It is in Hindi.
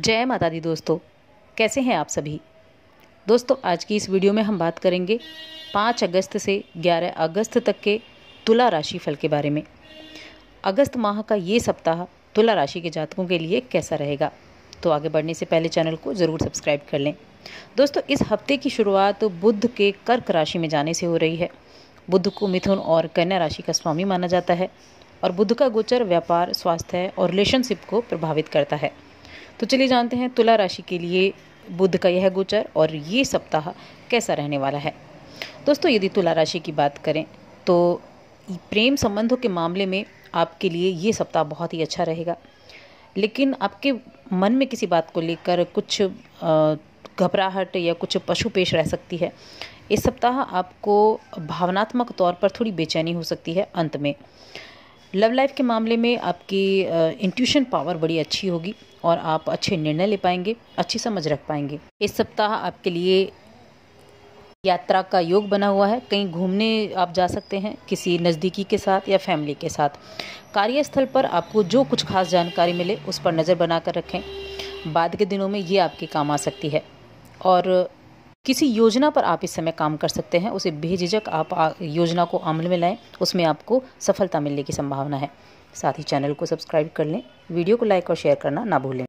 जय माता दी दोस्तों। कैसे हैं आप सभी? दोस्तों, आज की इस वीडियो में हम बात करेंगे पाँच अगस्त से ग्यारह अगस्त तक के तुला राशि फल के बारे में। अगस्त माह का ये सप्ताह तुला राशि के जातकों के लिए कैसा रहेगा? तो आगे बढ़ने से पहले चैनल को ज़रूर सब्सक्राइब कर लें। दोस्तों, इस हफ़्ते की शुरुआत बुद्ध के कर्क राशि में जाने से हो रही है। बुद्ध को मिथुन और कन्या राशि का स्वामी माना जाता है और बुद्ध का गोचर व्यापार, स्वास्थ्य और रिलेशनशिप को प्रभावित करता है। तो चलिए जानते हैं तुला राशि के लिए बुद्ध का यह गोचर और ये सप्ताह कैसा रहने वाला है। दोस्तों, यदि तुला राशि की बात करें तो प्रेम संबंधों के मामले में आपके लिए ये सप्ताह बहुत ही अच्छा रहेगा। लेकिन आपके मन में किसी बात को लेकर कुछ घबराहट या कुछ पशु पेश रह सकती है। इस सप्ताह आपको भावनात्मक तौर पर थोड़ी बेचैनी हो सकती है अंत में। लव लाइफ के मामले में आपकी इंट्यूशन पावर बड़ी अच्छी होगी और आप अच्छे निर्णय ले पाएँगे, अच्छी समझ रख पाएँगे। इस सप्ताह आपके लिए यात्रा का योग बना हुआ है। कहीं घूमने आप जा सकते हैं, किसी नज़दीकी के साथ या फैमिली के साथ। कार्यस्थल पर आपको जो कुछ खास जानकारी मिले, उस पर नज़र बनाकर रखें। बाद के दिनों में ये आपके काम आ सकती है। और किसी योजना पर आप इस समय काम कर सकते हैं, उसे बेझिझक आप योजना को अमल में लाएँ, उसमें आपको सफलता मिलने की संभावना है। साथ ही चैनल को सब्सक्राइब कर लें, वीडियो को लाइक और शेयर करना ना भूलें।